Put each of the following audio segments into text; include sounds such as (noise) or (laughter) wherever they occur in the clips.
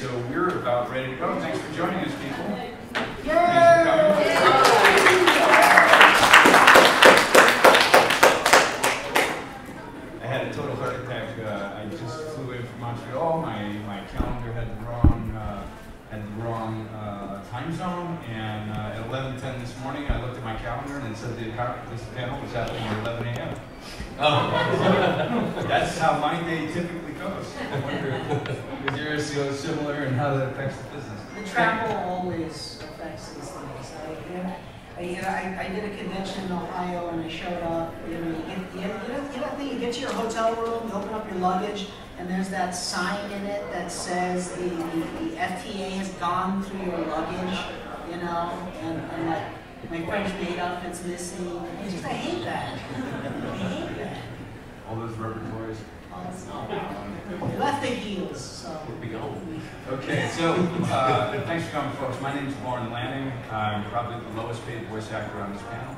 so we're about ready to go. Thanks for joining us, people. Thanks for coming. I had a total heart attack. Uh, I just flew in from Montreal. My, my calendar had the wrong uh, had the wrong uh, time zone, and uh, at 11:10 this morning, I looked at my calendar and it said the this panel was happening at 11 a.m. Oh, (laughs) that's how my day typically goes. I wonder if yours goes similar and how that affects the business. The travel always affects these things. I, you know, I, you know, I, I did a convention in Ohio and I showed up. You know, you get, you, know, you, know, you know, you get to your hotel room, you open up your luggage, and there's that sign in it that says the, the, the FTA has gone through your luggage, you know, and, and like my French maid outfit's missing. It's just, I hate that. I hate that. All those rubber toys. Left the heels, so. Okay, so uh, thanks for coming, folks. My name is Lorne Lanning. I'm probably the lowest paid voice actor on this panel.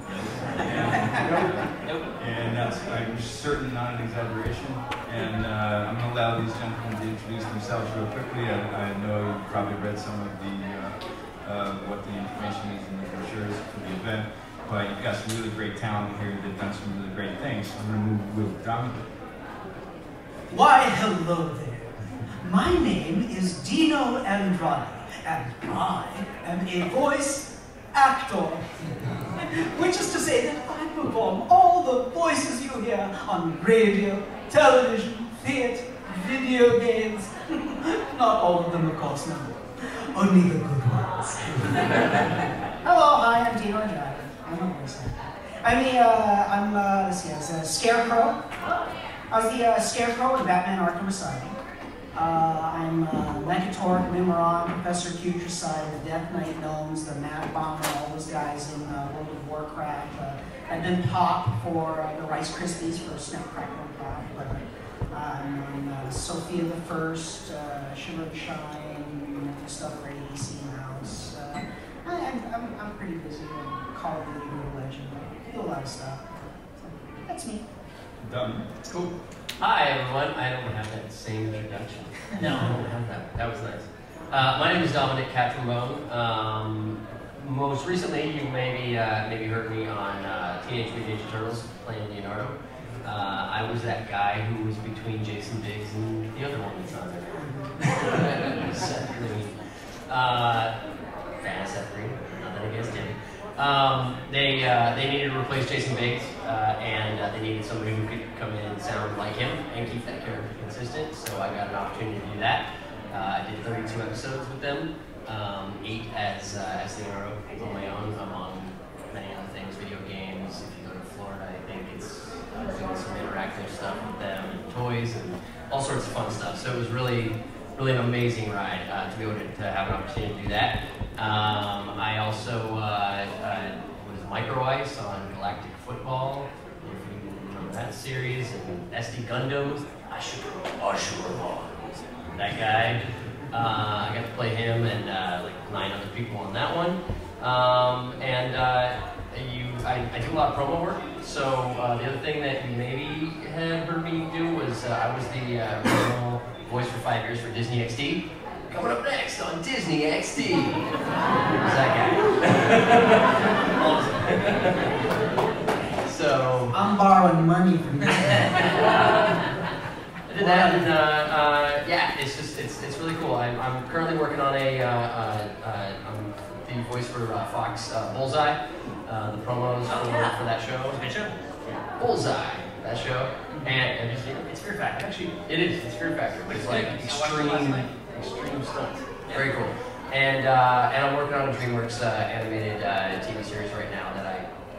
And, and that's, I'm certain not an exaggeration. And uh, I'm going to allow these gentlemen to introduce themselves real quickly. I, I know you've probably read some of the uh, uh, what the information is in the brochures for the event, but you've got some really great talent here that have done some really great things. I'm going to move with Dominic. Why, hello there. My name is Dino Andrade, and I am a voice actor. (laughs) Which is to say that I perform all the voices you hear on radio, television, theater, video games. (laughs) Not all of them, of course, no. Only the good ones. (laughs) Hello, hi, I'm Dino Andrade. I'm a voice actor. I'm the, uh, I'm, uh, let's see, I a scarecrow. I was the uh, Scarecrow in Batman Arkham Asylum. Uh, I'm uh, Lenkator, Mimiron, Professor Putricide, the Death Knight Gnomes, the Mad Bomber, all those guys in uh, World of Warcraft. Uh, I've been Pop for uh, the Rice Krispies for Snap Crackle and Pop. But I'm on uh, Sofia the First, uh, Shimmer and Shine, stuff for ABC Mouse. Uh, I, I'm, I'm, pretty busy on Call of Duty, Legend. I do a lot of stuff. So, that's me. Done. Cool. Hi, everyone. I don't have that same introduction. No, I don't have that. That was nice. Uh, my name is Dominic Catrambone. Um, most recently, you maybe uh, maybe heard me on uh, Teenage Mutant Ninja Turtles playing Leonardo. Uh, I was that guy who was between Jason Biggs and the other one that's on there. (laughs) Seth Green. Uh, fan Seth Green. Nothing against him. Um, they uh, they needed to replace Jason Biggs, and uh, they needed somebody who could come in and sound like him and keep that character consistent. So I got an opportunity to do that. Uh, I did 32 episodes with them, um, eight as uh, as Leonardo on my own. I'm on many other things, video games. If you go to Florida, I think it's uh, doing some interactive stuff with them, and toys, and all sorts of fun stuff. So it was really really an amazing ride uh, to be able to, to, have an opportunity to do that. Um, I also uh, uh, was Micro Ice on Galactic Football, if you remember that series, and SD Gundams, Ashura, Ashura, that guy. Uh, I got to play him and uh, like nine other people on that one. Um, and uh, you, I, I, do a lot of promo work. So the other thing that you maybe had heard me do was I was the original voice for five years for Disney XD. Coming up next on Disney XD. That guy? (laughs) so. I'm borrowing money from you. I did that, and uh, uh, yeah, it's just it's it's really cool. I'm, I'm currently working on a uh, uh, uh I'm the voice for uh, Fox Bullseye, the promos oh, for, yeah. for that show. Good show. Yeah. Bullseye that show. And have you seen it? It's Fear Factor. Actually, it is. It's Fear Factor, but it's like extreme, extreme stunts. Very cool. And uh, and I'm working on a DreamWorks uh, animated uh, TV series right now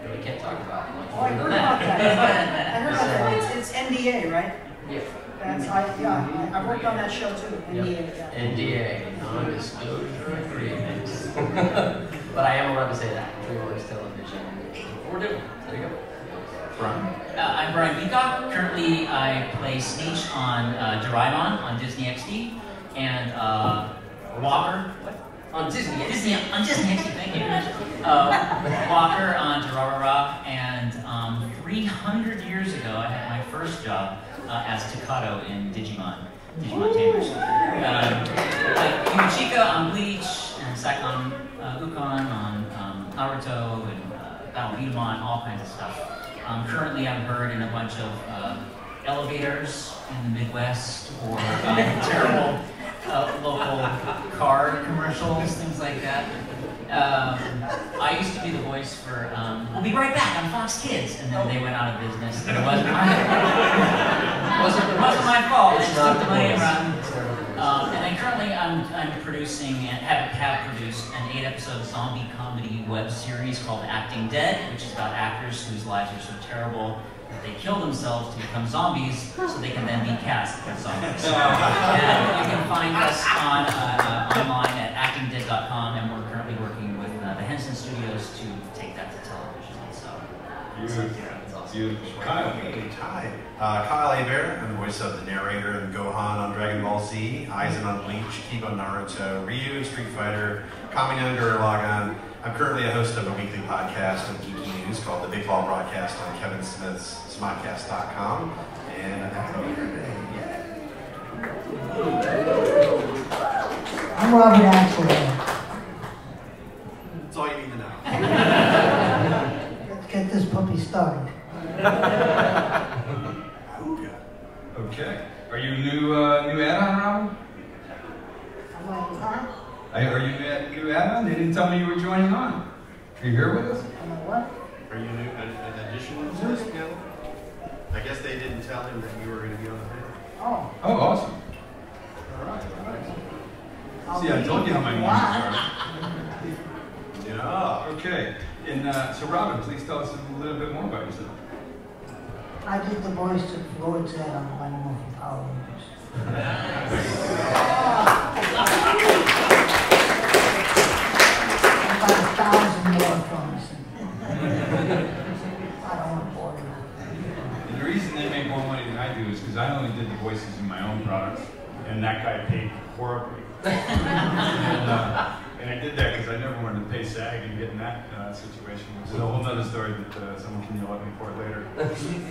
that I really can't talk about much (laughs) oh, I heard about that. (laughs) I heard about that. It's, it's NDA, right? Yeah. That's I yeah. I, I worked on that show too. NDA. Yep. Yeah. NDA, non-disclosure agreements. (laughs) but I am allowed to say that DreamWorks Television. We're doing. There you go. Brian. Uh, I'm Brian Beacock. Currently, I play Sneech on uh, Doraemon on Disney XD, and uh, Walker. On Disney. Disney on Disney XD. Thank you. Uh, Walker on Durarara, Rock, and um, 300 years ago, I had my first job uh, as Takato in Digimon. Digimon Tamers. Um, Himachika on Bleach, and Sakon uh, Ukon on um, Naruto, and uh, Battle Beat'em all kinds of stuff. Um, currently, I'm heard in a bunch of uh, elevators in the Midwest or um, (laughs) terrible uh, local car commercials, things like that. Um, I used to be the voice for um, "We'll be right back" on Fox Kids, and then they went out of business. And it wasn't my (laughs) wasn't, it wasn't my fault. Just took the money and. Um, and then currently, I'm, I'm producing and have, have produced an eight-episode zombie comedy web series called Acting Dead, which is about actors whose lives are so terrible that they kill themselves to become zombies, so they can then be cast as zombies. (laughs) and you can find us on uh, uh, online at actingdead.com, and we're currently working with uh, the Henson Studios to take that to television. So, Beautiful. That's awesome. Beautiful. Kyle. Hey, Hi. Uh, Kyle Hebert. I'm the voice of the narrator in Gohan on Dragon Ball Z, Aizen on Bleach, Kiba on Naruto, Ryu in Street Fighter, Kamina on Gurren I'm currently a host of a weekly podcast on Geeky News called The Big Ball Broadcast on Kevin Smith's Smodcast.com. And I'm happy to be here today. Yeah. I'm Robert Axelrod. That's all you need to know. Let's get this puppy started. Okay. Are you new uh, new add-on, Robin? I'm like, huh? Are are you new, new add-on? They didn't tell me you were joining on. Are you here with us? I'm like, what? Are you new, an, an addition to this panel? I guess they didn't tell him that you were going to be on the panel. Oh. Oh, awesome. All right. All right. I'll See, I told you how my morning Why? started. Yeah. Okay. And uh, so, Robin, please tell us a little bit more about yourself. I did the voice of Lord Zedd on Dynamo from Power Rangers. (laughs) About a more films. I don't want to bore you. The reason they make more money than I do is because I only did the voices in my own products, and that guy paid horribly. and, uh, and I did that because I never wanted to pay SAG and get in that uh, situation, which is a whole other story that uh, someone can yell at me for later.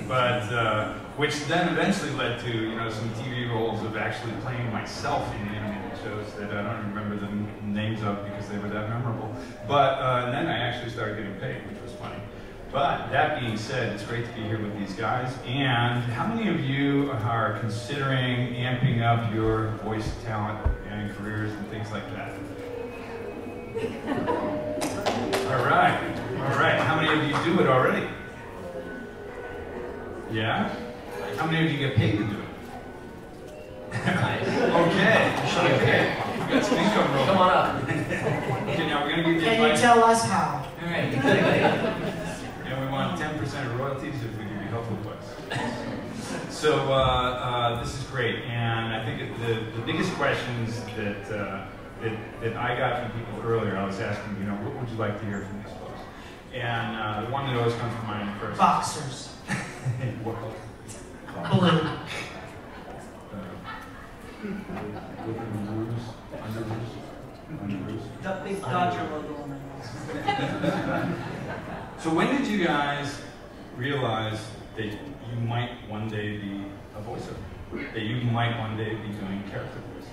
but uh, which then eventually led to you know some TV roles of actually playing myself in animated shows that I don't remember names of because they were that memorable. But uh, then I actually started getting paid, which was funny. But that being said, it's great to be here with these guys. And how many of you are considering amping up your voice talent and careers and things like that? All right, all right. How many of you do it already? Yeah? How many of you get paid to do it? (laughs) okay, okay. Got some income rolling. Come on up. Okay, now we're give you Can you tell us how? All right, exactly. And we want 10% of royalties if we give you helpful advice. So uh, uh, this is great, and I think the, the biggest questions that, uh, that that I got from people earlier, I was asking, you know, what would you like to hear from these folks? And uh, the one that always comes to mind first. Boxers. (laughs) Well, Blue. Dodger logo on So when did you guys realize that you might one day be a voiceover? That you might one day be doing character voices?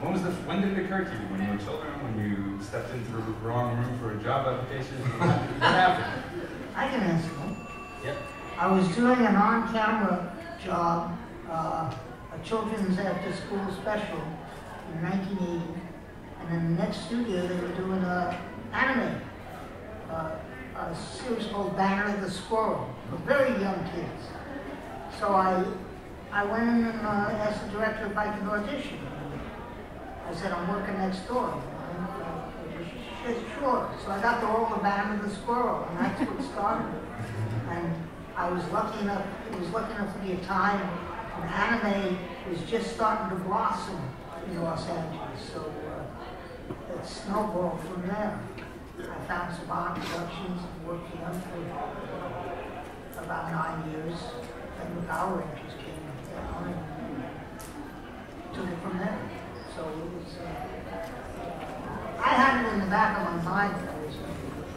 When was the when did it occur to you? When you were children? When you stepped into the wrong room for a job application? What happened? I can answer that. Yep. I was doing an on-camera job, uh, a children's after-school special in 1980, and in the next studio they were doing a anime, uh, a series called Banner of the Squirrel for very young kids. So I, I went in and uh, asked the director if I could audition. I said, I'm working next door. Uh, she said, sure. So I got the role of Banner the Squirrel, and that's what started it. And I was lucky enough, it was lucky enough to be a time when anime was just starting to blossom in Los Angeles. So uh, it snowballed from there. I found some art productions and worked for them for about nine years. The Power Rangers came down and took it from there. So it was, uh, I had it in the back of my mind that I was,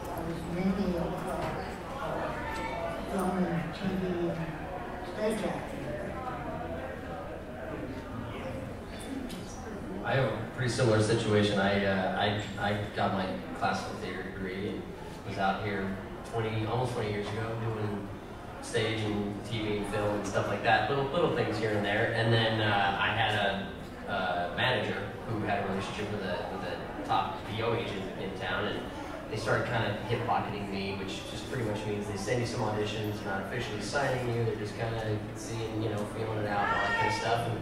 I was mainly a uh, film and TV and stage acting. I have a pretty similar situation. I, uh, I, I got my classical theater degree and was out here 20, almost 20 years ago doing stage and TV and film and stuff like that, little little things here and there. And then uh, I had a, a manager who had a relationship with a, with a top VO agent in town, and they start kind of hip pocketing me, which just pretty much means they send you some auditions, they're not officially signing you, they're just kind of seeing, you know, feeling it out all that kind of stuff. And,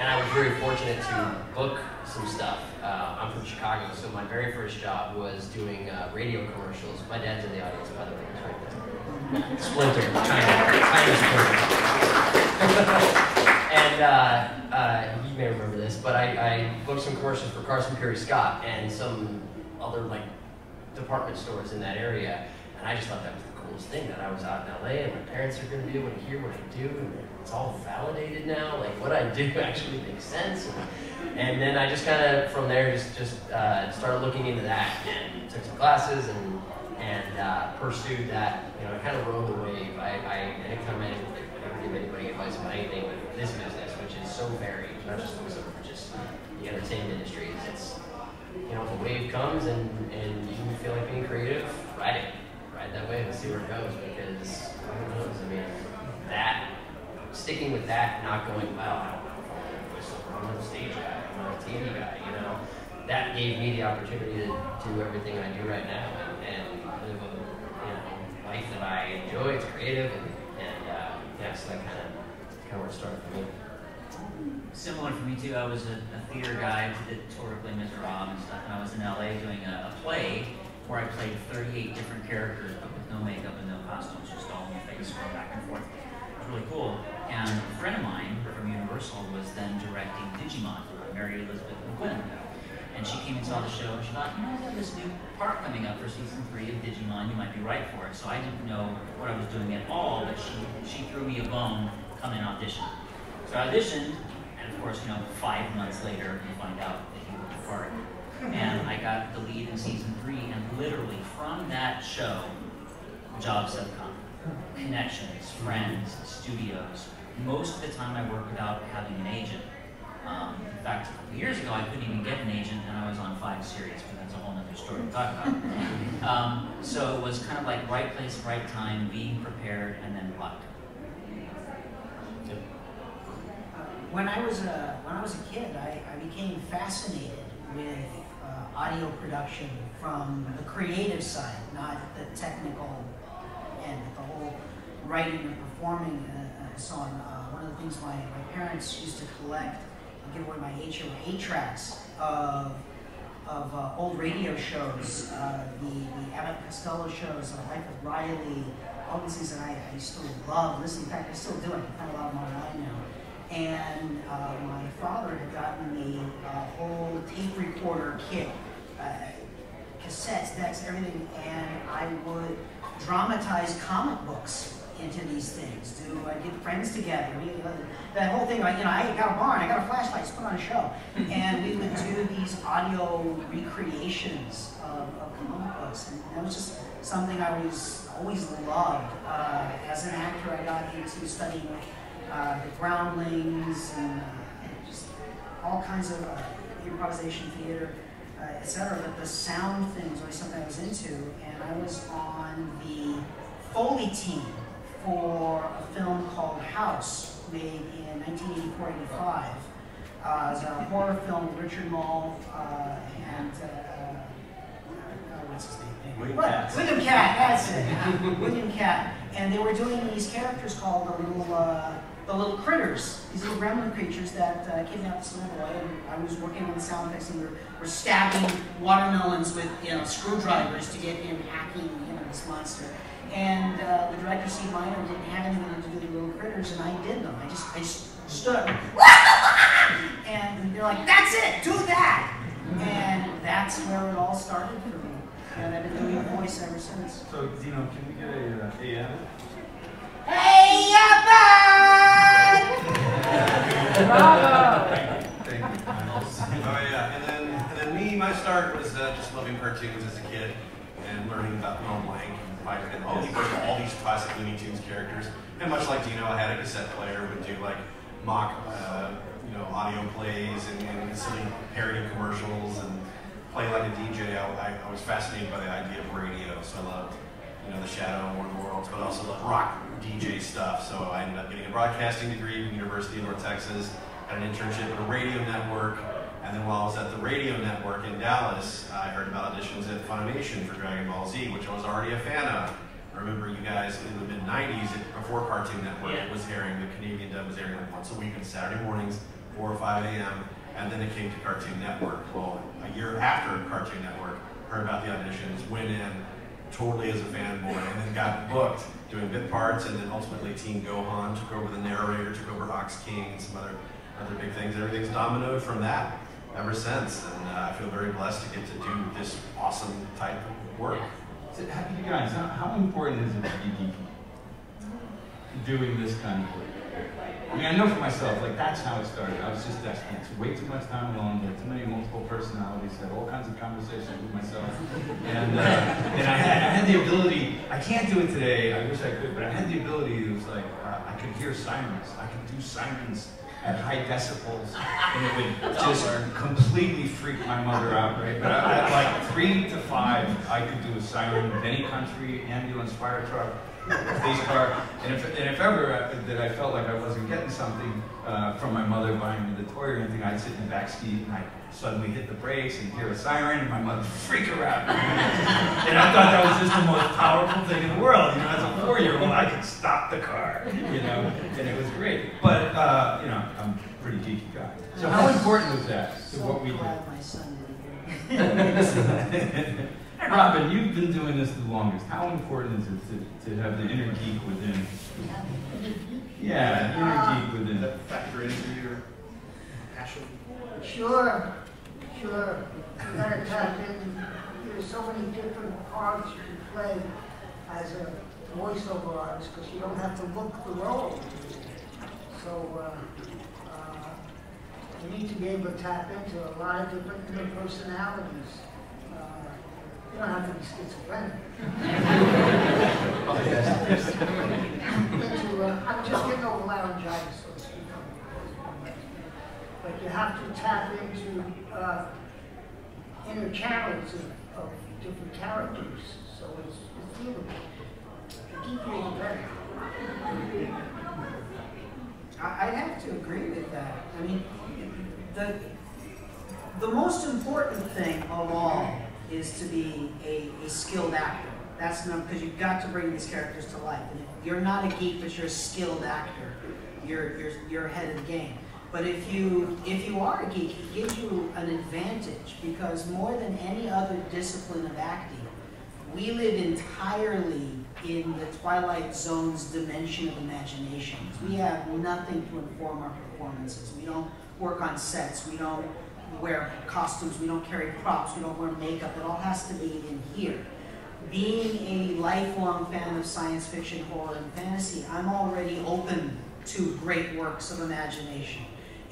and I was very fortunate to book some stuff. Uh, I'm from Chicago, so my very first job was doing uh, radio commercials. My dad's in the audience, by the way, he's right there. Splinter, China, China Splinter. (laughs) and uh, uh, you may remember this, but I, I booked some commercials for Carson Pirie Scott and some other like department stores in that area. And I just thought that was the coolest thing that I was out in LA and my parents are going to be able to hear what I do. And it's all validated now. Like what I do (laughs) actually makes sense. And, then I just kind of from there just just uh, started looking into that and took some classes and and uh, pursued that. You know, I kind of rode the wave. I, I anytime I ever give anybody advice about anything with this business, which is so varied, not just but just the entertainment industry. It's you know, if a wave comes and, and you feel like being creative, ride it. Ride that wave and see where it goes because who knows? I mean, that, sticking with that, not going, well, I don't know if I'm a stage guy, I'm a TV guy, you know, that gave me the opportunity to do everything I do right now and, and live a you know, life that I enjoy. It's creative and, and uh, so that kind of kind of where it started for me. Similar for me too. I was a, a theater guy, did tour Les Miserables and stuff, and I was in LA doing a, a play where I played 38 different characters, but with no makeup and no costumes, just all in the face, going back and forth. It was really cool. And a friend of mine from Universal was then directing Digimon, Mary Elizabeth McGlynn. And she came and saw the show, and she thought, you know, got this new part coming up for season three of Digimon. You might be right for it. So I didn't know what I was doing at all, but she she threw me a bone, come and audition. Auditioned, and of course, you know, five months later, you find out that you were the part. And I got the lead in season three, and literally from that show, jobs have come. Connections, friends, studios. Most of the time I work without having an agent. Um, in fact, a couple years ago, I couldn't even get an agent, and I was on five series, but that's a whole other story to talk about. (laughs) Um, so it was kind of like right place, right time, being prepared, and then luck. When I was a when I was a kid, I, I became fascinated with uh, audio production from the creative side, not the technical end, the whole writing and performing uh, and so on. Uh, one of the things my, my parents used to collect, I'll give away my eight tracks of of uh, old radio shows, uh, the, the Abbott Costello shows, The Life of Riley, all these things that I, I still love listening. In fact, I still do. I can find a lot of them online now. And uh, my father had gotten me a whole tape recorder kit, uh, cassettes, decks, everything, and I would dramatize comic books into these things. Do I get friends together? We, uh, that whole thing, like, you know, I got a barn, I got a flashlight, let's put on a show. And we would do these audio recreations of, of comic books. And that was just something I was always loved. Uh, as an actor, I got into studying uh, the groundlings and, uh, and just all kinds of uh, improvisation theater, uh, etc. But the sound thing was always something I was into. And I was on the Foley team for a film called House, made in 1984-85. Uh, it's a horror film with Richard Moll uh, and what's his name? William What? Katt. William Katt. That's it. (laughs) William Katt. And they were doing these characters called the little uh, the little critters, these little gremlin creatures that uh, kidnapped this little boy. And I was working on the sound effects, and we were, we're stabbing watermelons with you know screwdrivers to get him hacking you know this monster. And uh, the director, Steve Miner, didn't have anything to do the little critters, and I did them. I just, I just stood up, (laughs) and they're like, "That's it, do that." And that's where it all started for me. And I've been doing voice ever since. So, Dino, can we get a, uh, a edit? Oh yeah, and then and then me, my start was uh, just loving cartoons as a kid and learning about Mel Blanc and Spider and all these all these classic Looney Tunes characters. And much like Dino, I had a cassette player, would do like mock uh, you know, audio plays and, and silly parody commercials and play like a DJ. I, I was fascinated by the idea of radio, so I loved, you know, the Shadow and War of the Worlds, but also the rock DJ stuff. So I ended up getting a broadcasting degree from University of North Texas, had an internship at a radio network, and then while I was at the radio network in Dallas, I heard about auditions at Funimation for Dragon Ball Z, which I was already a fan of. I remember you guys in the mid 90s, before Cartoon Network Yeah. was airing, the Canadian dub was airing like once a week on Saturday mornings, 4 or 5 a.m., and then it came to Cartoon Network. Well, a year after Cartoon Network, heard about the auditions, went in totally as a fanboy, and then got booked doing bit parts, and then ultimately Teen Gohan took over the narrator, took over Ox King, and some other, other big things. Everything's dominoed from that ever since, and uh, I feel very blessed to get to do this awesome type of work. So, how- you guys, how, how important is it to be? Doing this kind of work. I mean, I know for myself, like that's how it started. I was just desperate. It's way too much time alone. Had too many multiple personalities. Had all kinds of conversations with myself, and uh, and I had I had the ability. I can't do it today. I wish I could, but I had the ability. It was like uh, I could hear sirens. I could do sirens at high decibels, and it would (laughs) just completely freak my mother out. Right, but I, at like three to five, I could do a siren of any country, ambulance, fire truck police car. And if, and if ever uh, that I felt like I wasn't getting something uh, from my mother buying me the toy or anything, I'd sit in the back seat and I'd suddenly hit the brakes and hear a siren and my mother would (laughs) freak her out. and I thought that was just the most powerful thing in the world. You know, as a four-year-old, I could stop the car, you know, and it was great. But, uh, you know, I'm a pretty geeky guy. So how important was that to So what we do? my son didn't hear. (laughs) (laughs) Robin, you've been doing this the longest. How important is it to, to have the inner geek within? Yeah, inner geek within. Does that factor into your passion? Sure, sure. You gotta tap in. There's so many different parts you can play as a voiceover artist because you don't have to look the role. So uh, uh, you need to be able to tap into a lot of different inner personalities. You don't have to be schizophrenic. into, uh, I'm just getting over laryngitis, so to speak. But you have to tap into uh, inner channels of, of different characters, so it's, it's feelable. The geekier the better. I- I'd have to agree with that. I mean, the, the most important thing of all is to be a, a skilled actor. That's not, because you've got to bring these characters to life. And if you're not a geek, but you're a skilled actor, you're, you're, you're ahead of the game. But if you, if you are a geek, it gives you an advantage because more than any other discipline of acting, we live entirely in the Twilight Zone's dimension of imagination. We have nothing to inform our performances. We don't work on sets. We don't wear costumes. We don't carry props. We don't wear makeup. It all has to be in here. Being a lifelong fan of science fiction, horror, and fantasy, I'm already open to great works of imagination.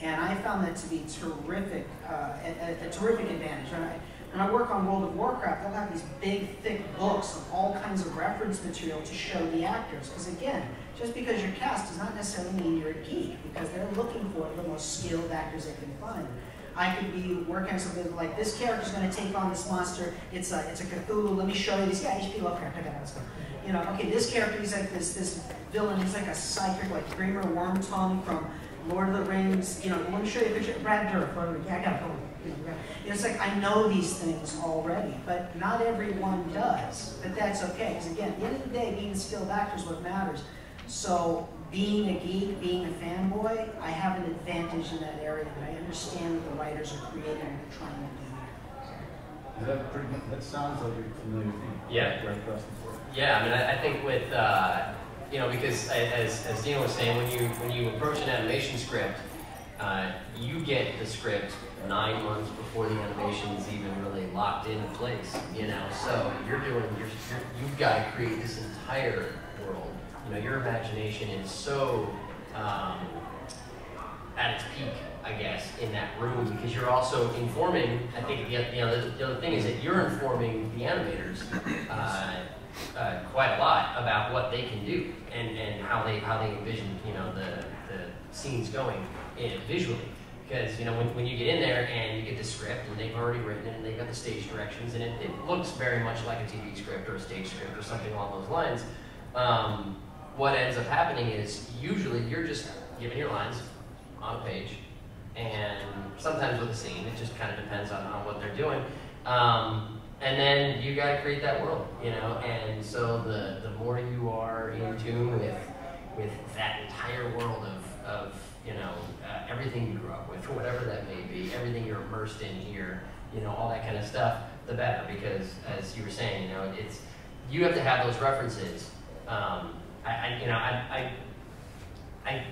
And I found that to be terrific, uh, a, a- terrific advantage. When I, when I work on World of Warcraft, they'll have these big, thick books of all kinds of reference material to show the actors. Because again, just because you're cast does not necessarily mean you're a geek, because they're looking for the most skilled actors they can find. I could be working on something like this character's going to take on this monster. It's a it's a Cthulhu. Let me show you this. Yeah, HP Lovecraft. I got it. Let's. You know, okay, this character he's like this this villain. He's like a psychic, like Grima Wormtongue from Lord of the Rings. You know, let me show you a picture. Brad Dourif. Yeah, I got know, It's like I know these things already, but not everyone does. But that's okay, because again, at the end of the day, being a skilled actor is what matters. So being a geek, being a fanboy, I have an advantage in that area, and I understand what the writers are creating and trying to do. Is that pretty, that sounds like a familiar thing. Yeah. Right across the board. Yeah, I mean, I, I think with uh, you know because a- as as Dino was saying, when you when you approach an animation script, uh, you get the script nine months before the animation is even really locked into place. You know, so you're doing you're, you're you've got to create this entire world. You know, your imagination is so um, at its peak, I guess, in that room because you're also informing. I think the, you know the, the other thing is that you're informing the animators uh, uh, quite a lot about what they can do and, and how they how they envision you know the, the scenes going eh, visually. Because you know when, when you get in there and you get the script and they've already written it and they've got the stage directions and it, it looks very much like a TV script or a stage script or something along those lines. Um, what ends up happening is usually you're just given your lines on a page and sometimes with a scene. It just kind of depends on, on what they're doing. Um, and then you got to create that world, you know. And so the the more you are in tune with with that entire world of, of you know uh, everything you grew up with, whatever that may be, everything you're immersed in here, you know, all that kind of stuff, the better. Because as you were saying, you know, it's you have to have those references. Um, I, I, you know, I, I, I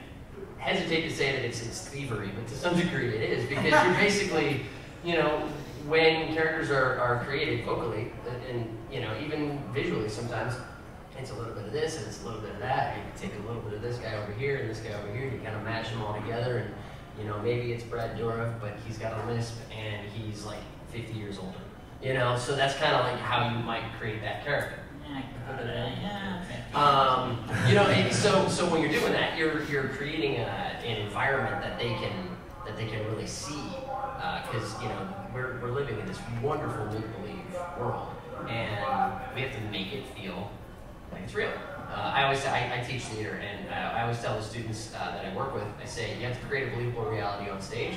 hesitate to say that it's, it's thievery, but to some degree it is because you're (laughs) basically, you know, when characters are, are created vocally and, you know even visually sometimes it's a little bit of this and it's a little bit of that. You can take a little bit of this guy over here and this guy over here, and you kind of match them all together. And you know, maybe it's Brad Dourif, but he's got a lisp and he's like 50 years older. You know, so that's kind of like how you might create that character. Um, you know, so so when you're doing that, you're you're creating a, an environment that they can that they can really see because uh, you know we're, we're living in this wonderful make-believe world, and we have to make it feel like it's real. Uh, I always I, I, teach theater, and uh, I always tell the students uh, that I work with, I say you have to create a believable reality on stage.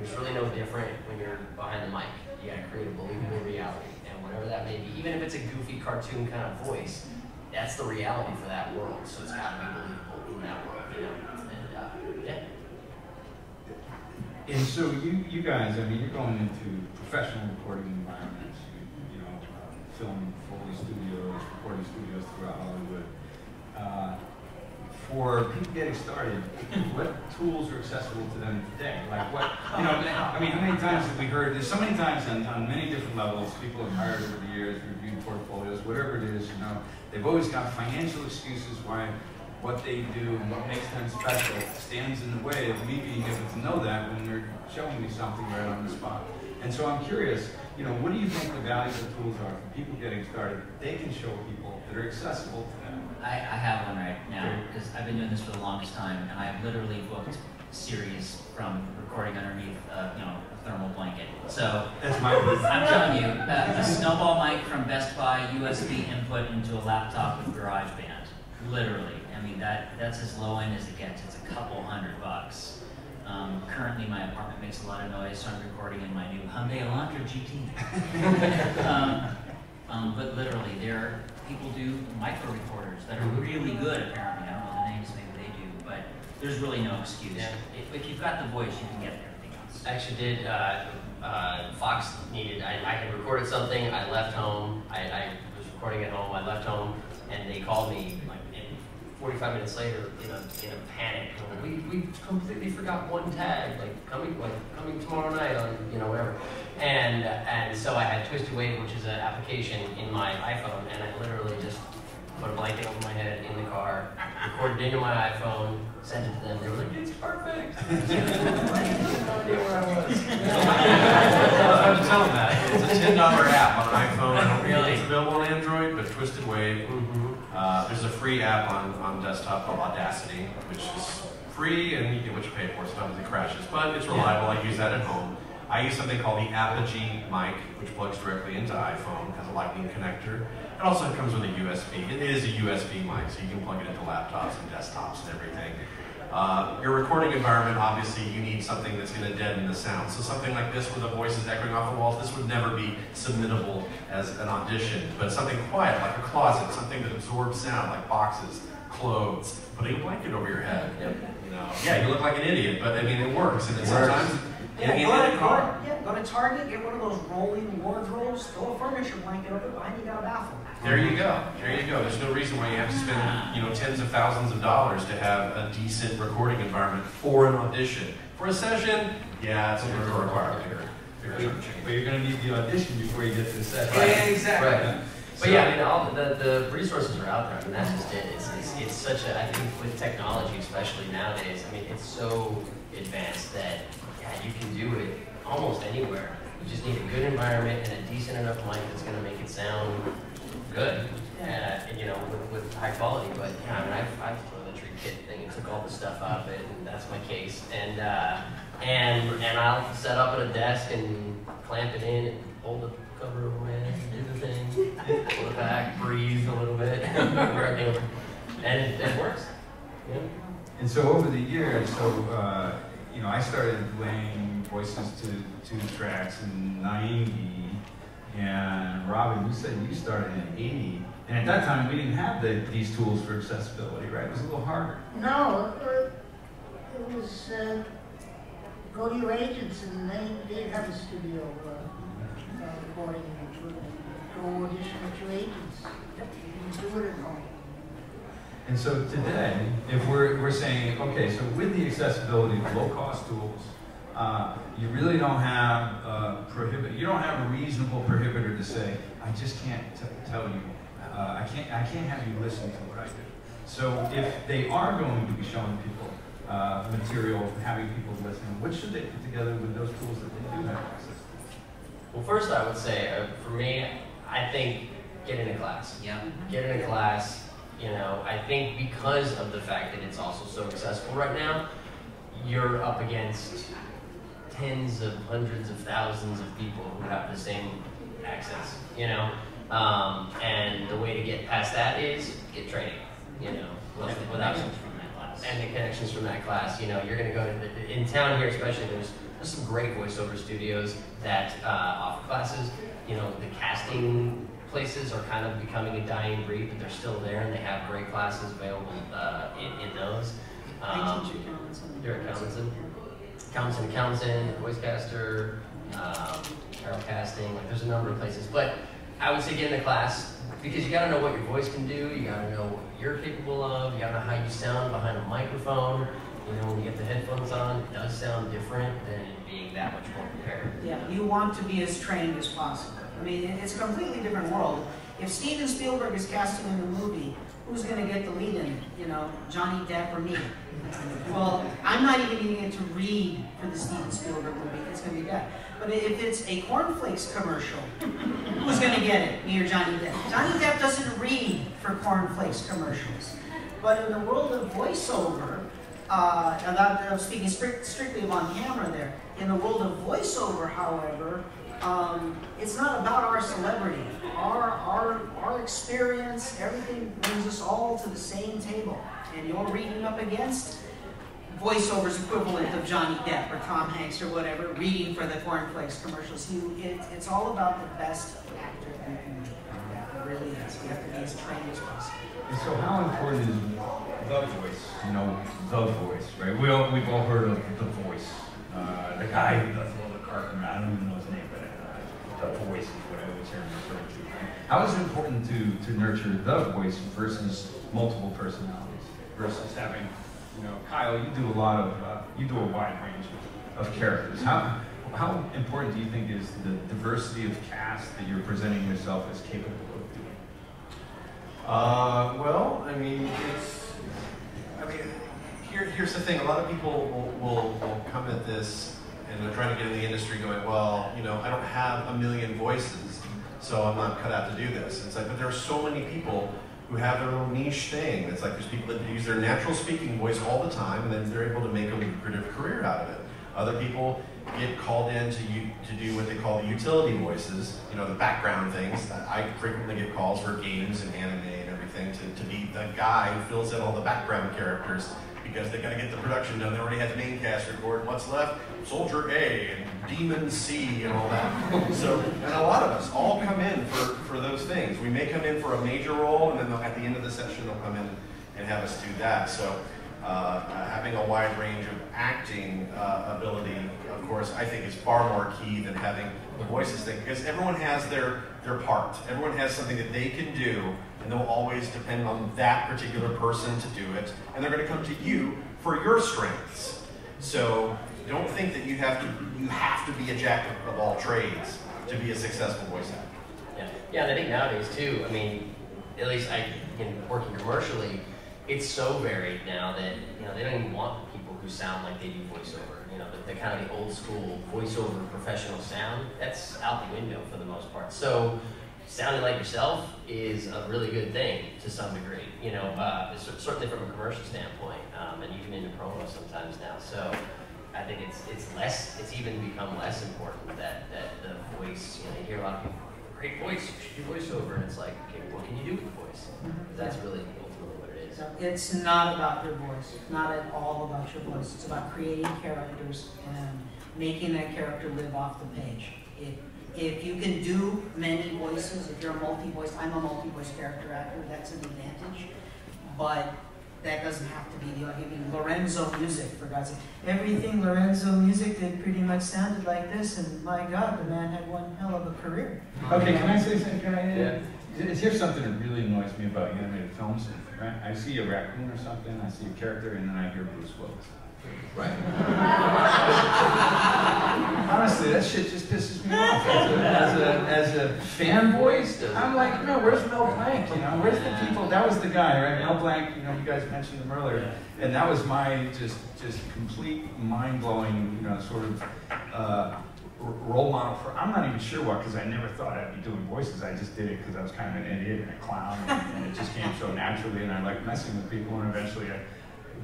There's really no different when you're behind the mic. You got to create a believable reality, whatever that may be, even if it's a goofy cartoon kind of voice, that's the reality for that world. So it's got to be believable in that world, you know. And uh, yeah. And so you, you guys, I mean, you're going into professional recording environments, you, you know, uh, film Foley studios, recording studios throughout Hollywood. Uh, for people getting started, what tools are accessible to them today? Like what, you know, I mean, how many times have we heard, there's so many times on, on many different levels, people have hired over the years, reviewed portfolios, whatever it is, you know, they've always got financial excuses why what they do and what makes them special stands in the way of me being able to know that when they're showing me something right on the spot. And so I'm curious, you know, what do you think the valuable tools are for people getting started they can show people that are accessible to them? I, I have one right now because I've been doing this for the longest time and I've literally booked series from recording underneath, uh, you know, a thermal blanket. So that's my. I'm telling you, uh, a snowball mic from Best Buy, USB input into a laptop with GarageBand. Literally, I mean, that that's as low end as it gets. It's a couple hundred bucks. Um, currently, my apartment makes a lot of noise, so I'm recording in my new Hyundai Elantra GT. (laughs) um, um, but literally, there people do micro recorders that are really good. Apparently, I don't know the names, maybe they do, but there's really no excuse. Yeah. If, if, you've got the voice, you can get everything else. I actually did. Uh, uh, Fox needed. I, I, had recorded something. I left home. I, I was recording at home. I left home, and they called me like 45 minutes later in a, in a panic. we, we completely forgot one tag, like coming like coming tomorrow night on you know whatever. And and so I had Twisted Wave, which is an application in my iPhone, and I literally just put a blanket over my head in the car, recorded into my iPhone, sent it to them. They were like, "It's perfect." (laughs) I idea where I was. (laughs) (laughs) I was tell them that it's a ten dollar app on an iPhone. I don't really. It's available on Android, but Twisted Wave. Mm-hmm. Uh, there's a free app on, on desktop called Audacity, which is free and you get what you pay for. Sometimes it crashes, but it's reliable. I use that at home. I use something called the Apogee mic, which plugs directly into iPhone, has a lightning connector. It also comes with a USB. And it is a USB mic, so you can plug it into laptops and desktops and everything. Uh, your recording environment, obviously, you need something that's going to deaden the sound. So something like this where the voice is echoing off the walls, this would never be submittable as an audition. But something quiet, like a closet, something that absorbs sound, like boxes, clothes, putting a blanket over your head. Yep. You know, yeah, you look like an idiot, but I mean, it works. And it, sometimes yeah, in, go, to, car. yeah, go to Target, get one of those rolling wardrobes, throw a furniture blanket over behind you, got a bathroom. There you go. There you go. There's no reason why you have to spend, you know, tens of thousands of dollars to have a decent recording environment for an audition. For a session, yeah, it's a little requirement here. But you're going to need the audition before you get to the session. Right. Yeah, exactly. Right. So, but yeah, I mean, all the, the resources are out there. I mean, that's just it. It's, it's, it's such a, I think with technology, especially nowadays, I mean, it's so advanced that yeah, you can do it almost anywhere. You just need a good environment and a decent enough mic that's going to make it sound good, uh, you know, with, with high quality. But yeah, I mean, I've, I've toiletry kit thing and took all the stuff out of it, and that's my case. And uh, and and I'll set up at a desk and clamp it in and hold the cover over it, do the thing, pull it back, breathe a little bit, (laughs) and it, it works. Yeah. And so over the years, so uh, you know, I started laying voices to to tracks in '90, and Robin, you said you started in '80, and at that time we didn't have the, these tools for accessibility, right? It was a little harder. No, it, it was uh, go to your agents and they they have a studio uh, uh, recording and go audition at your agents. You do it at home. And so today, if we're, we're saying, okay, so with the accessibility of low-cost tools, uh, you really don't have a prohibit, you don't have a reasonable prohibitor to say, I just can't tell you, uh, I can't, I can't have you listen to what I do. So if they are going to be showing people uh, material, having people listen, what should they put together with those tools that they do have access to? Well, first I would say, uh, for me, I think get in a class. Yeah. Get in a class, you know, I think because of the fact that it's also so accessible right now, you're up against tens of hundreds of thousands of people who have the same access, you know? Um, and the way to get past that is get training, you know, With without connections from that class. and the connections from that class. You know, you're going to go to the, in town here, especially. There's there's some great voiceover studios that uh, offer classes. You know, the casting places are kind of becoming a dying breed, but they're still there, and they have great classes available uh, in, in those. I Um, teach accounting. Accountant, accountant, voicecaster, um, casting. Like, there's a number of places, but I would say get in the class because you got to know what your voice can do. You got to know what you're capable of. You got to know how you sound behind a microphone. You know, when you get the headphones on, it does sound different than being that much more prepared. Yeah, you want to be as trained as possible. I mean, it's a completely different world. If Steven Spielberg is casting in a movie, who's going to get the lead in it? You know, Johnny Depp or me? Well, I'm not even going to get to read for the Steven Spielberg movie. It's going to be bad. But if it's a cornflakes commercial, who's going to get it? Me or Johnny Depp? Johnny Depp doesn't read for cornflakes commercials. But in the world of voiceover, uh, I'm speaking strict, strictly on camera there. In the world of voiceover, however, um, it's not about our celebrity. Our, our, our experience, everything brings us all to the same table. And you're reading up against voiceover's equivalent of Johnny Depp or Tom Hanks or whatever, reading for the Cornflakes commercials. You, it, it's all about the best actor you can it really is. We have to be as trained as possible. And so how important is the voice, you know, the voice, right? We all, we've all heard of the voice. Uh, the guy who does all the Carpenter, I don't even know his name, the voice is what I always hear him to. How is it important to, to nurture the voice versus multiple personalities versus having, you know, Kyle, you do a lot of, uh, you do a wide range of, of characters. How, how important do you think is the diversity of cast that you're presenting yourself as capable of doing? Uh, well, I mean, it's, I mean, here, here's the thing. A lot of people will, will, will come at this and they're trying to get in the industry going, well, you know, I don't have a million voices, so I'm not cut out to do this. It's like, but there are so many people who have their own niche thing. It's like there's people that use their natural speaking voice all the time and then they're able to make a lucrative career out of it. Other people get called in to, u- to do what they call the utility voices, you know, the background things. I frequently get calls for games and anime and everything to, to be the guy who fills in all the background characters because they got to get the production done. They already had the main cast record. What's left? Soldier A and Demon C and all that. So, and a lot of us all come in for, for those things. We may come in for a major role, and then at the end of the session, they'll come in and have us do that. So, uh, uh, having a wide range of acting uh, ability, of course, I think is far more key than having the voices thing because everyone has their their part. Everyone has something that they can do, and they'll always depend on that particular person to do it, and they're going to come to you for your strengths. So don't think that you have to you have to be a jack of, all trades to be a successful voice actor. Yeah, yeah, and I think nowadays too. I mean, at least I, in working commercially, it's so varied now that you know they don't even want people who sound like they do voiceover. The, the kind of the old school voiceover professional sound that's out the window for the most part. So, sounding like yourself is a really good thing to some degree. You know, uh, certainly from a commercial standpoint, um, and even in the promo sometimes now. So. I think it's it's less. It's even become less important that that the voice. You know, you hear a lot of people, great voice, you should do voiceover, and it's like, okay, what can you do with the voice? That's really ultimately what it is. So It's not about your voice, not at all about your voice. It's about creating characters and making that character live off the page. If, if you can do many voices, if you're a multi-voice, I'm a multi-voice character actor, that's an advantage. But that doesn't have to be the, I mean, Lorenzo Music, for God's sake. Everything Lorenzo Music did pretty much sounded like this, and my God, the man had one hell of a career. Okay, can I say something? Can I, Yeah. Is here's something that really annoys me about animated films. Right? I see a raccoon or something, I see a character, and then I hear Bruce Willis. Right. (laughs) Honestly, that shit just pisses me off. As a, as a, as a fan voice, I'm like, no, where's Mel Blanc? You know, where's the people? That was the guy, right? Mel Blanc. You know, you guys mentioned him earlier, and that was my just just complete mind blowing, you know, sort of. Uh, role model for I'm not even sure what because I never thought I'd be doing voices. I just did it because I was kind of an idiot and a clown, and, and it just came so naturally. And I like messing with people, and eventually, I,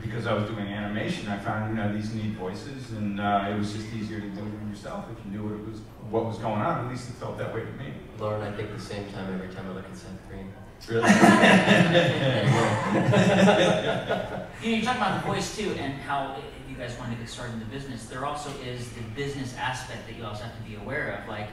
because I was doing animation, I found you know these need voices, and uh, it was just easier to do it yourself if you knew what it was what was going on. At least it felt that way to me. Lorne, I think the same time every time I look at Seth Green. Really. (laughs) You know, (laughs) you talk about the voice too, and how if you guys want to get started in the business, there also is the business aspect that you also have to be aware of. Like,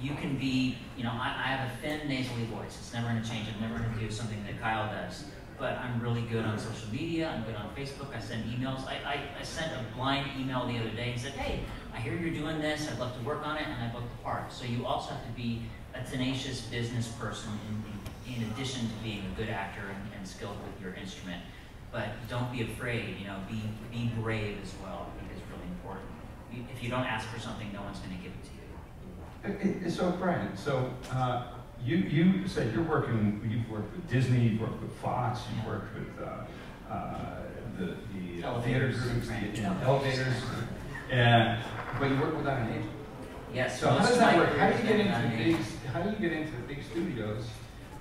you can be, you know, I, I have a thin nasally voice. It's never going to change. I'm never going to do something that Kyle does. But I'm really good on social media. I'm good on Facebook. I send emails. I, I, I sent a blind email the other day and said, hey, I hear you're doing this. I'd love to work on it, and I booked the part. So you also have to be a tenacious business person in, in, addition to being a good actor and, and skilled with your instrument. But don't be afraid, you know, be, be brave as well. I think is really important. If you don't ask for something, no one's going to give it to you. It- it- So Brian, so uh, you you said you're working. You've worked with Disney. You've worked with Fox. You've Yeah. worked with uh, uh, the the Elevators. theater groups, Right. you know, elevators, and but you work without an agent. Yes. So how does that work? How do you get into been big? How do you get into big studios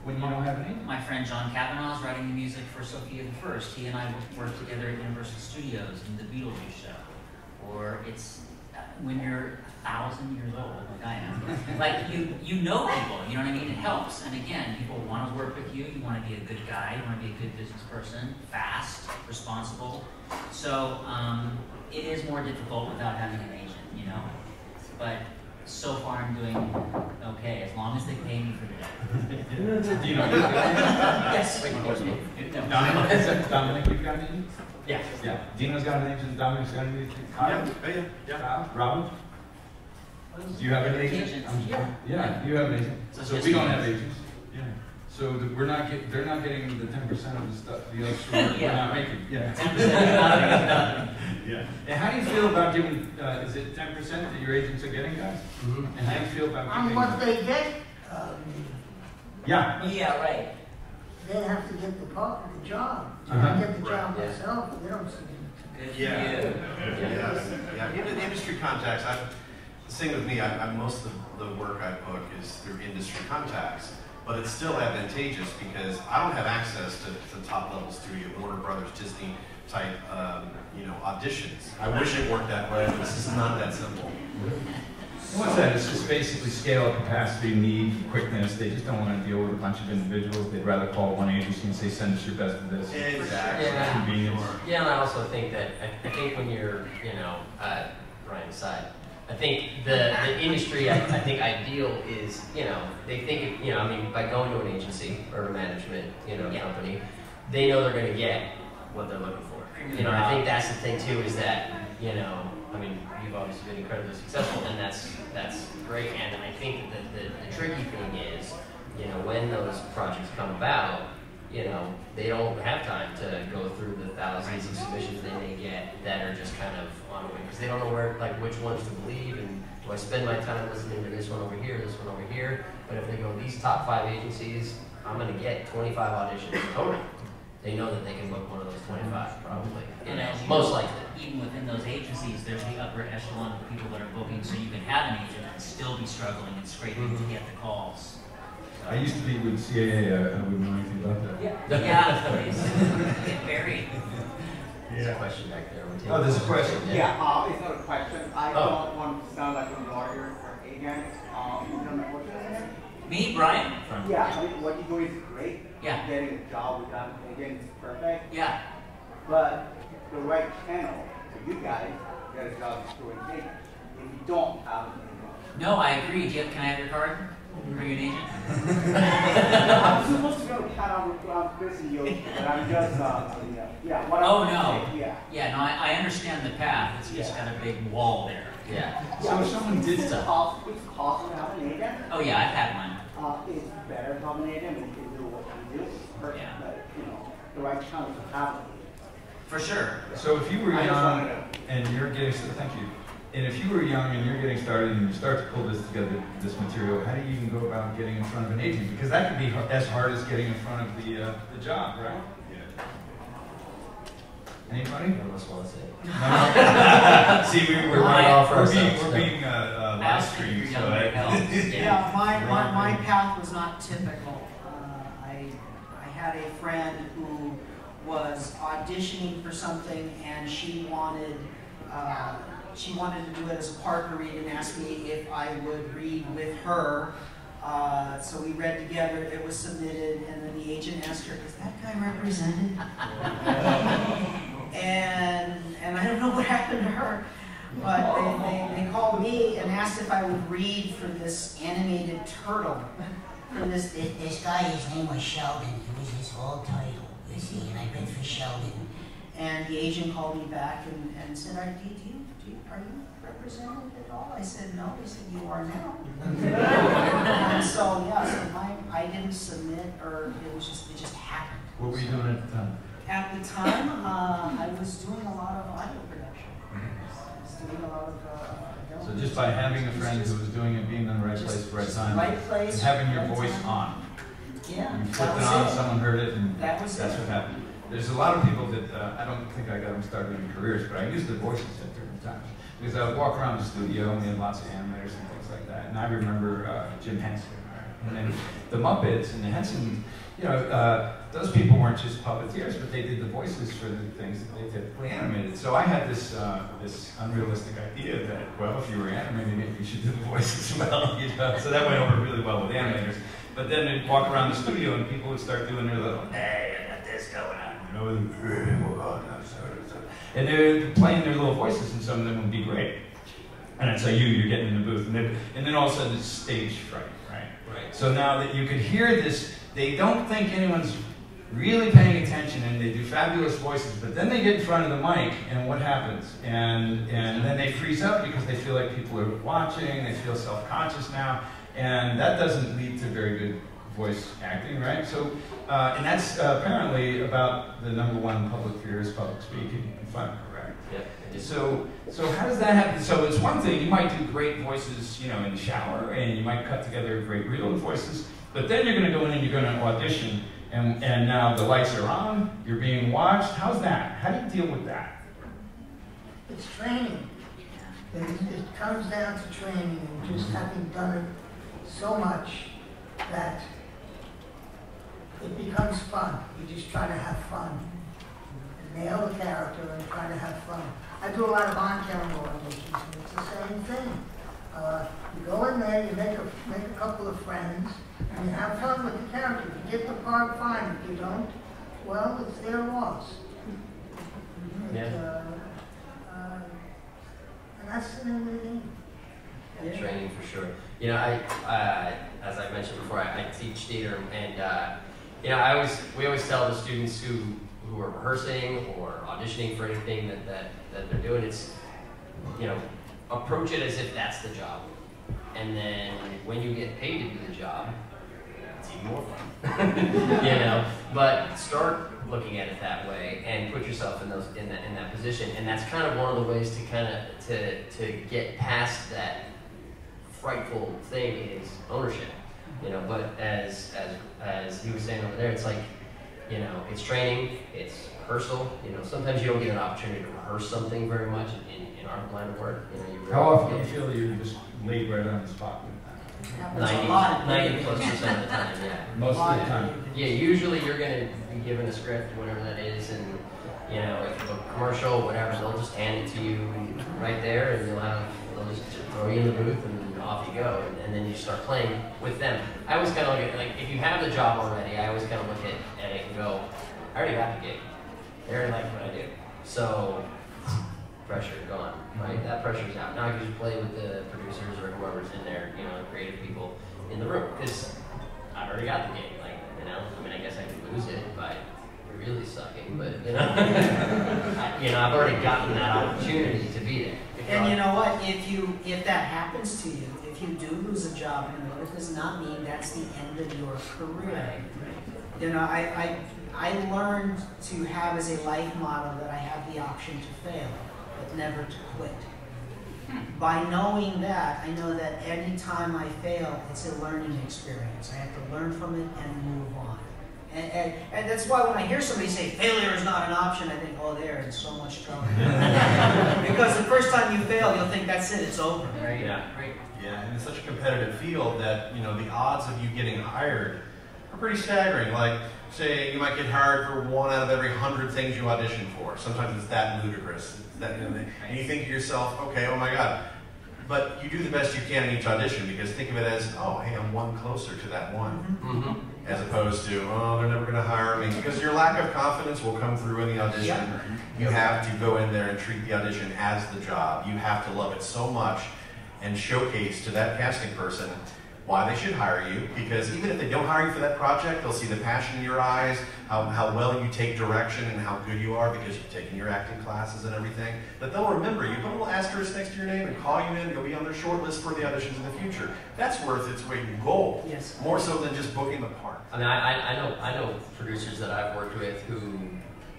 when you don't have an agent? My friend John Kavanaugh is writing the music for Sofia the First. He and I worked together at Universal Studios in the Beetlejuice show. Or it's uh, when you're a thousand years old, like I am. (laughs) like you, you know people. You know what I mean? It helps. And again, people want to work with you. You want to be a good guy. You want to be a good business person, fast, responsible. So um, it is more difficult without having an agent. You know, but so far I'm doing okay as long as they pay me for the day. (laughs) Do you know? (laughs) yes. Dominic, Dominic, you've got an agent? Yeah. Yeah. Dino's got an agent. Dominic's got an agent. Kyle? Yeah, yeah, yeah. Kyle? Robin? Do you have an agent? Agents. I'm- Yeah. Yeah, you have an agent. So So just we don't me. have agents. Yeah. So the- we're not get, they're not getting the ten percent of the stuff, the other stuff (laughs) we're not making. Yeah. (laughs) 10% (laughs) Yeah. And how do you feel about giving, uh, is it ten percent that your agents are getting, guys? And how do you feel about On giving? what they get, um, Yeah. Yeah, right. they have to get the part, the job. Uh-huh. I get the job yeah. myself, they don't see it. Good for Yeah. you. Yes, yeah, in the industry contacts, I, the thing with me, I, I, most of the work I book is through industry contacts, but it's still advantageous because I don't have access to, to top level studio, Warner Brothers, Disney type, um, you know, auditions. I wish it worked that way, but it's just not that simple. What's that? It's just basically scale, capacity, need, quickness. They just don't want to deal with a bunch of individuals. They'd rather call one agency and say, send us your best of this. Exactly. Yeah. Convenience. Yeah, and I also think that I, I think when you're, you know, uh, Ryan's side, I think the, the industry, I, I think ideal is, you know, they think, you know, I mean, by going to an agency or a management, you know, Yeah. company, they know they're going to get what they're looking for. You know, I think that's the thing too, is that, you know, I mean, you've obviously been incredibly successful, and that's that's great. And I think that the, the tricky thing is, you know, when those projects come about, you know, they don't have time to go through the thousands of submissions they may get that are just kind of on a whim because they don't know where, like, which ones to believe, and do I spend my time listening to this one over here, this one over here? But if they go these top five agencies, I'm gonna get 25 auditions total. They know that they can book one of those 25 probably. You And know, most likely. Even within those agencies, there's the upper echelon of people that are booking, so you can have an agent and still be struggling and scraping to Mhm. get the calls. So- I used to be with CAA. I, I wouldn't know anything about that. Yeah, yeah, it's, it varied. There's a question back there. We'll Oh, there's a question. Yeah, uh, it's not a question. I Oh. don't want to sound like a lawyer or agent. Um, you know, what's your name? Me, Brian? From Yeah, I mean, what you do is great. Yeah. Getting a job with that agent is perfect. Yeah. But the right channel for you guys, get a job through an agent. If you don't have an agent. No, I agree. Do you have, can I have your card? Are you an agent? I'm supposed to go to Cat on I'm busy, yo, but I'm just, uh, yeah, yeah. What Oh, no. saying, Yeah. Yeah, no, I, I understand the path. It's just got a big wall there. Yeah. So if someone did It's stuff, cost, it's costly to have an agent. Oh yeah, I've had one. Uh, it's better to have an agent when you can do what you do. It's perfect, Yeah. but, you know, the right channel to have an. For sure. so if you were I just young wanted and you're getting, so thank you. And if you were young and you're getting started and you start to pull this together, this material, how do you even go about getting in front of an agent? Because that could be as hard as getting in front of the, uh, the job, right? Yeah. Anybody? None of us want to say. See, we, we're, Right off we're being, ourselves, we're being, uh, uh, live Ask streamed, so I. (laughs) Yeah, my, my, my path was not typical. Uh, I, I had a friend who was auditioning for something and she wanted, uh, she wanted to do it as a partner read and asked me if I would read with her. Uh, so we read together, it was submitted, and then the agent asked her, is that guy represented? (laughs) and, and I don't know what happened to her. But they, they, they called me and asked if I would read for this animated turtle. For (laughs) this, This, this guy, his name was Sheldon. It was his whole title, you see, and I read for Sheldon. and the agent called me back and, and said, are, do, do you, are you represented at all? I said, no. He said, you are now. (laughs) and so, yeah, so my, I didn't submit or it was just, it just happened. What were you doing at the time? At the time, uh, I was doing a lot of audio production. I was doing a lot of, uh, So just by having a friend who was doing it, being in the right place at the right time, Right place. and having your right voice time. on. Yeah. You flipped it on, it. someone heard it, and That was that's it. what happened. There's a lot of people that, uh, I don't think I got them started in careers, but I used their voices at different times. Because I would walk around the studio, and we had lots of animators and things like that. And I remember uh, Jim Henson, right? and then the Muppets and the Henson, you know, uh, those people weren't just puppeteers, but they did the voices for the things that they typically animated. So I had this uh, this unrealistic idea that, well, if you were animating it, you should do the voices as well, (laughs) you know. So that went over really well with animators. But then they'd walk around the studio and people would start doing their little, hey, I got this going on, you know, and, "Hey, well, oh, no, so, so." And they're playing their little voices, and some of them would be great. And it's like you, you're getting in the booth, and then, and then all of a sudden it's stage fright, right? Right. So now that you could hear this, they don't think anyone's really paying attention, and they do fabulous voices, but then they get in front of the mic, and what happens? And and then they freeze up because they feel like people are watching, they feel self-conscious now, and that doesn't lead to very good voice acting, right? So, uh, and that's uh, apparently about the number one public fear is public speaking, if I'm correct. Yeah. So, so how does that happen? So it's one thing you might do great voices, you know, in the shower, and you might cut together great real voices, but then you're going to go in and you're going to audition, and and now the lights are on, you're being watched. How's that? How do you deal with that? It's training. It, it comes down to training and just having done it so much that it becomes fun. You just try to have fun. Nail the character and try to have fun. I do a lot of on-camera auditions, and it's the same thing. Uh, you go in there, you make a, make a couple of friends, and you have fun with the character. If you get the part, fine. If you don't, well, it's their loss. It, Yeah. uh, uh, and that's the name of the game. Yeah. training for sure. You know, I, uh, as I mentioned before, I, I teach theater, and uh, you know, I always we always tell the students who who are rehearsing or auditioning for anything that that, that they're doing, it's you know, approach it as if that's the job, and then when you get paid to do the job, it's even more fun. (laughs) you know, but start looking at it that way and put yourself in those in that in that position, and that's kind of one of the ways to kind of to to get past that frightful thing is ownership. You know, but as as as he was saying over there, it's like, you know, it's training, it's rehearsal. You know, sometimes you don't get an opportunity to rehearse something very much in, in our line of work. You know, you really How often do you feel you're just laid right on the spot with that? Happens a 90, 90 plus percent of the time, yeah. Most of the time. Yeah, usually you're going to be given a script, whatever that is, and You know, if a commercial, whatever, they'll just hand it to you right there, and you'll have they'll just throw you in the booth and off you go, and, and then you start playing with them. I always kind of look at like if you have the job already, I always kind of look at, at it and go, I already got the gig. They already like what I do, so pressure gone, mm-hmm. right? That pressure's out. Now I can just play with the producers or whoever's in there, you know, creative people in the room, because I've already got the gig. Like, you know, I mean, I guess I could lose it by really sucking, but you know, (laughs) I, you know, I've already gotten that opportunity to be there. And you know what? If you if that happens to you, if you do lose a job in the middle, it does not mean that's the end of your career. You know, I, I I learned to have as a life model that I have the option to fail, but never to quit. Hmm. By knowing that, I know that any time I fail, it's a learning experience. I have to learn from it and move on. And, and, and that's why when I hear somebody say failure is not an option, I think, oh, they're in so much trouble. (laughs) because the first time you fail, you'll think that's it, it's over. Right? Yeah. Right. Yeah, and it's such a competitive field that, you know, the odds of you getting hired are pretty staggering. Like, say you might get hired for one out of every hundred things you audition for. Sometimes it's that ludicrous. It's that, you know, and you think to yourself, okay, oh my God. But you do the best you can in each audition because think of it as, oh, hey, I'm one closer to that one. Mm-hmm. As opposed to, oh, they're never going to hire me. Because your lack of confidence will come through in the audition. Yeah. You have to go in there and treat the audition as the job. You have to love it so much and showcase to that casting person why they should hire you. Because even if they don't hire you for that project, they'll see the passion in your eyes, how, how well you take direction, and how good you are because you've taken your acting classes and everything. That they'll remember you. Put a little asterisk next to your name and call you in. You'll be on their short list for the auditions in the future. That's worth its weight in gold. Yes. More so than just booking the part. I mean, I, I, I know I know producers that I've worked with who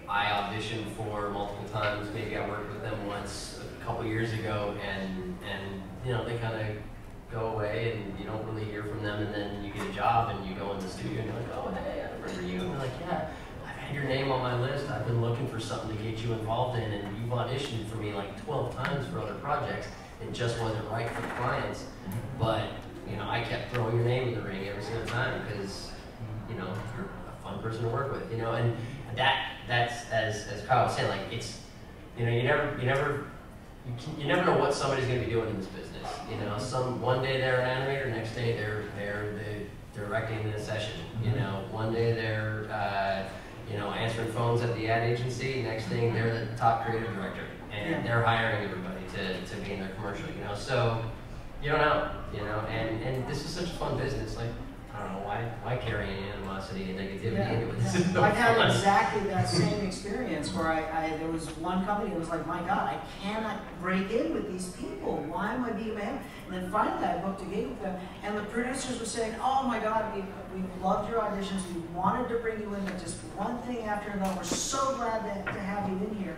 I auditioned for multiple times. Maybe I worked with them once a couple years ago, and and you know they kind of go away, and you don't really hear from them, and then you get a job, and you go in the studio, and you're like, oh hey, I remember you, and they're like, yeah. I've had your name on my list. I've been looking for something to get you involved in, and you've auditioned for me like 12 times for other projects. It just wasn't right for clients, mm-hmm. but you know, I kept throwing your name in the ring every single time because you know, you're a fun person to work with, you know, and that that's as as Kyle was saying, like it's you know, you never you never you, can, you never know what somebody's going to be doing in this business. You know, mm-hmm. some one day they're an animator, next day they're they're the directing the session. You mm-hmm. know, one day they're uh, you know answering phones at the ad agency, next thing mm-hmm. they're the top creative director, and Yeah. they're hiring everybody to to be in their commercial. You know, so you don't know. You know, and and this is such a fun business, like. I don't know why why carry any animosity and negativity Yeah, into it. Yeah. I've had (laughs) exactly that same experience where I, I there was one company that was like, my God, I cannot break in with these people. Why am I being mad? And then finally I booked a gig with them, and the producers were saying, Oh my God, we we loved your auditions. We wanted to bring you in, but just one thing after another. We're so glad to, to have you in here.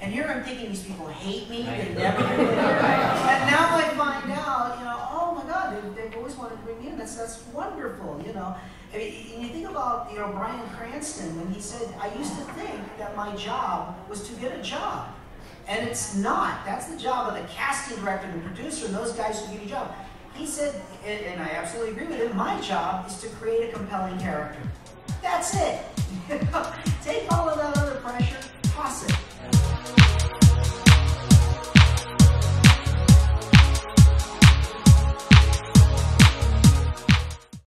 And here I'm thinking these people hate me. They never (laughs) do it. And now I find out, you know, oh my God, they, they've always wanted to bring me in. That's that's wonderful, you know. I mean, and you think about, you know, Bryan Cranston when he said, "I used to think that my job was to get a job, and it's not. That's the job of the casting director, the producer, and those guys who give you a job." He said, and, and I absolutely agree with him. My job is to create a compelling character. That's it. (laughs) toss it.